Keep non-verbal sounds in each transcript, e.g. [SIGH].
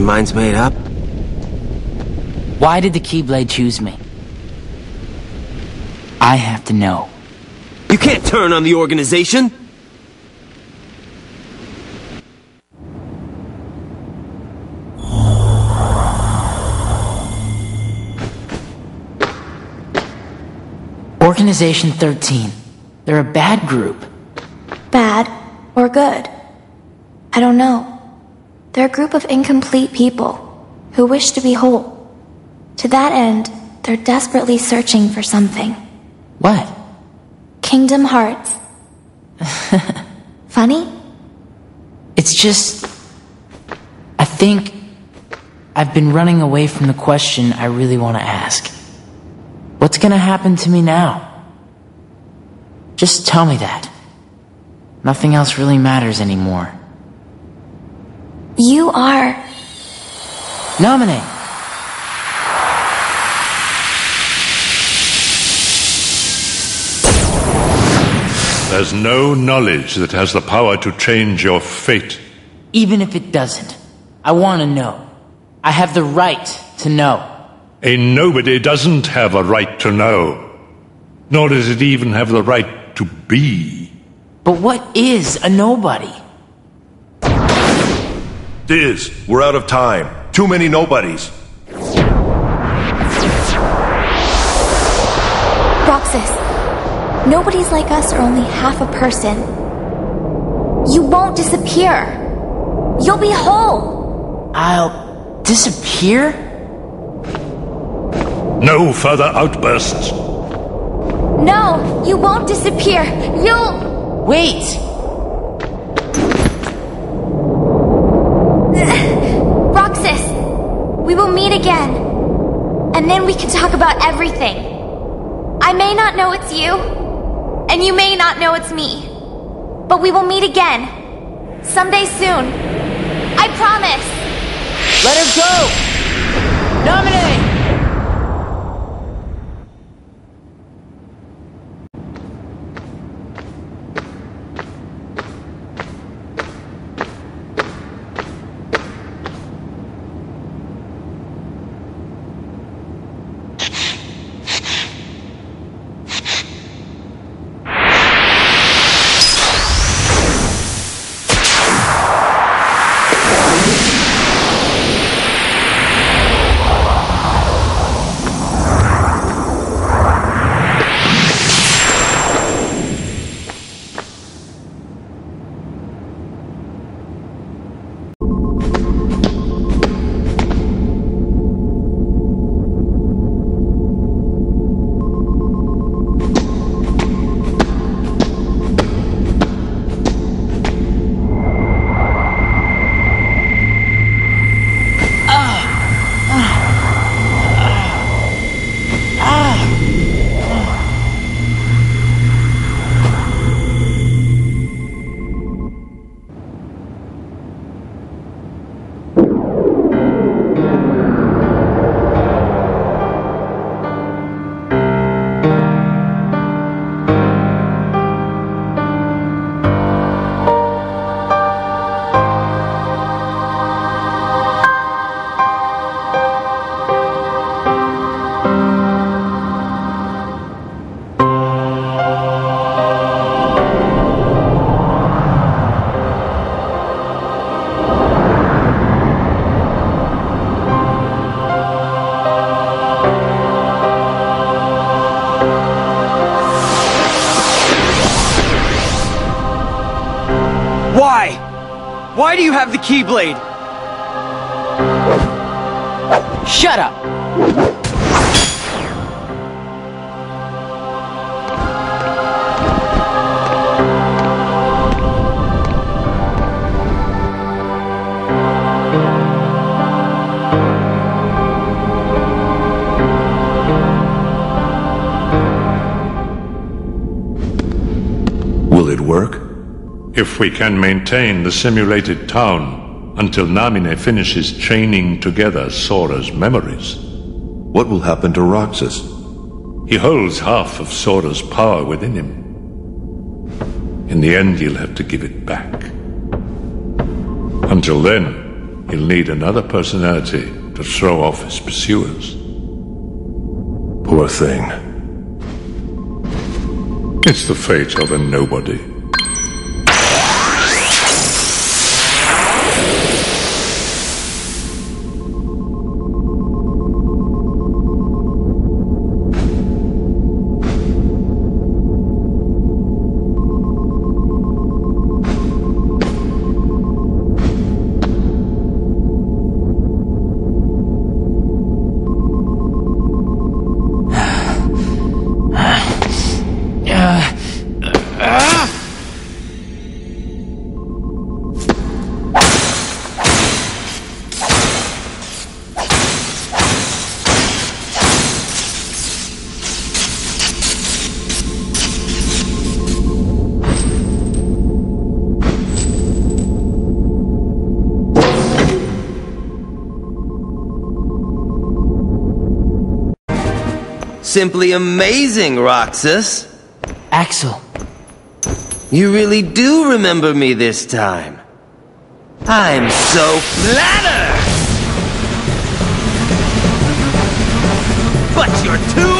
mind's made up? Why did the Keyblade choose me? I have to know. You can't turn on the organization! Organization 13. They're a bad group. Bad or good? I don't know. They're a group of incomplete people who wish to be whole. To that end, they're desperately searching for something. What? Kingdom Hearts. [LAUGHS] Funny? It's just. I think. I've been running away from the question I really want to ask. What's gonna happen to me now? Just tell me that. Nothing else really matters anymore. You are. Namine! There's no knowledge that has the power to change your fate. Even if it doesn't, I want to know. I have the right to know. A nobody doesn't have a right to know. Nor does it even have the right to be. But what is a nobody? Diz, we're out of time. Too many nobodies. Roxas. Nobodies like us are only half a person. You won't disappear. You'll be whole. I'll disappear? No further outbursts. No, you won't disappear. You'll. Wait! Roxas, we will meet again. And then we can talk about everything. I may not know it's you, and you may not know it's me. But we will meet again. Someday soon. I promise. Let her go! Namine! Why? Why do you have the Keyblade? Shut up! If we can maintain the simulated town until Namine finishes chaining together Sora's memories. What will happen to Roxas? He holds half of Sora's power within him. In the end, he'll have to give it back. Until then, he'll need another personality to throw off his pursuers. Poor thing. It's the fate of a nobody. Simply amazing, Roxas. Axel, You really do remember me this time. I'm so flattered! But you're too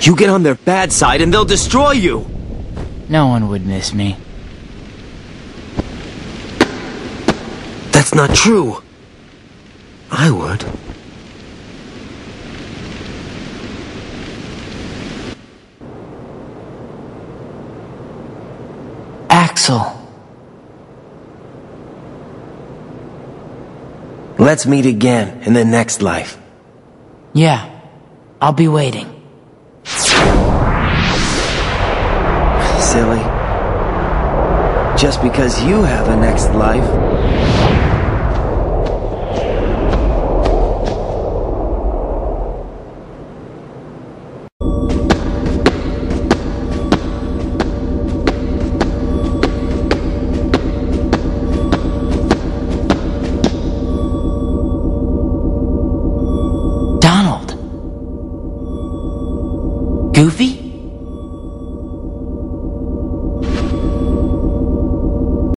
You get on their bad side and they'll destroy you! no one would miss me. That's not true. I would. Axel, Let's meet again in the next life. yeah, I'll be waiting. silly. Just because you have a next life,